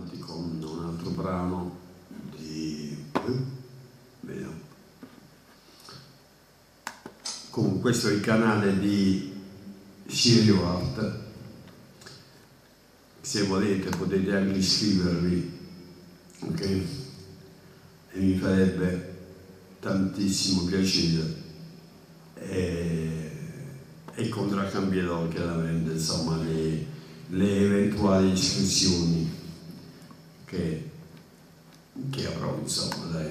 avanti con un altro brano di... Vediamo. Con questo è il canale di Sirio Art. Se volete potete anche iscrivervi, ok? E mi farebbe tantissimo piacere. E, e contraccambierò chiaramente insomma le, le eventuali iscrizioni che, che avrò, insomma, dai,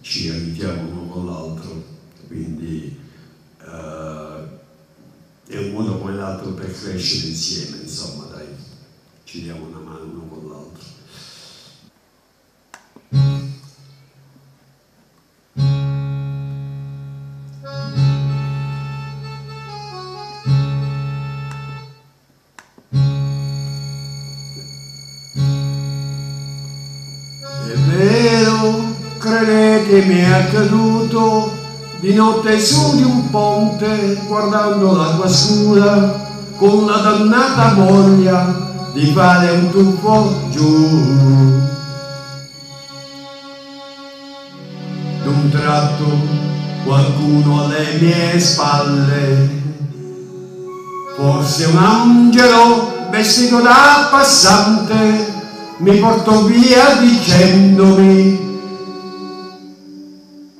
ci aiutiamo uno con l'altro, quindi uh, è un modo come l'altro per crescere insieme, insomma, dai, ci diamo una mano uno con l'altro. È vero, credete mi è accaduto di notte su di un ponte guardando l'acqua scura con la dannata voglia di fare un tuffo giù. D'un tratto qualcuno alle mie spalle, forse un angelo vestito da passante, mi portò via dicendomi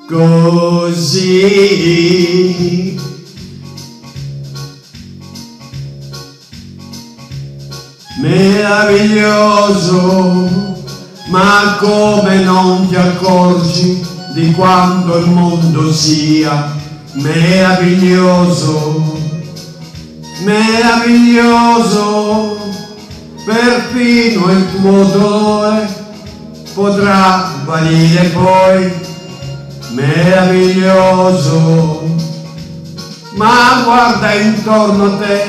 così. Meraviglioso, ma come non ti accorgi di quanto il mondo sia meraviglioso, meraviglioso perfino il tuo dolore potrà valire poi meraviglioso. Ma guarda intorno a te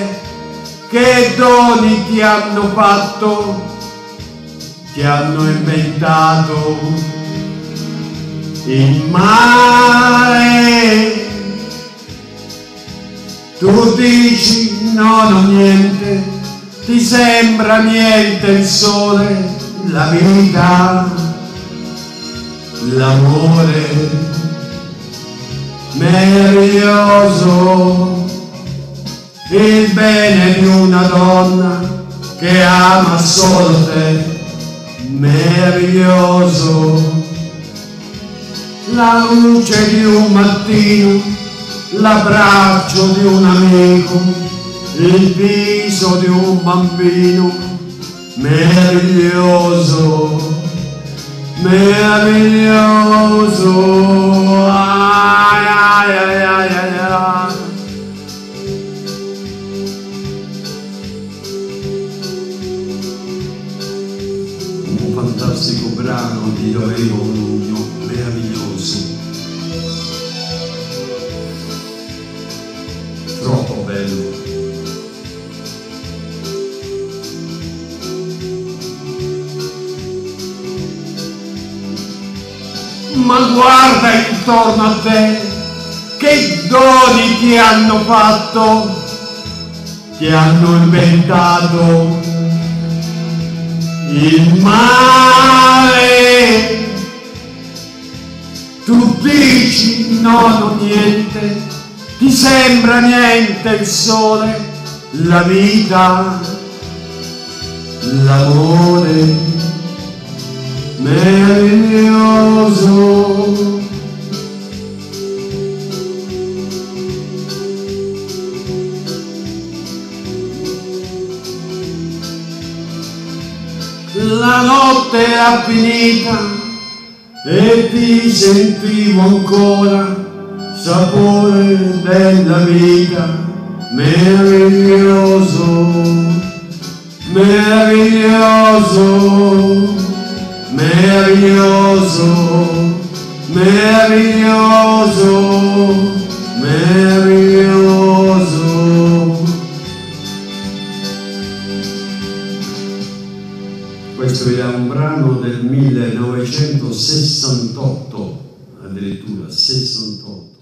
che doni ti hanno fatto, ti hanno inventato il mare. Tu dici no, no, niente ti sembra niente il sole, la vita, l'amore meraviglioso, il bene di una donna che ama solo te, meraviglioso, la luce di un mattino, l'abbraccio di un amico, il viso di un bambino. Meraviglioso, meraviglioso. Brano di Loreto Nugno, meraviglioso. Troppo bello. ma guarda intorno a te che doni ti hanno fatto, ti hanno inventato il mare. Tu dici no, no, niente, ti sembra niente il sole, la vita, l'amore meraviglioso. Era finita e ti sentivo ancora sapore della vita meraviglioso, meraviglioso meraviglioso, meraviglioso, Questo era un brano del 1968, addirittura 68.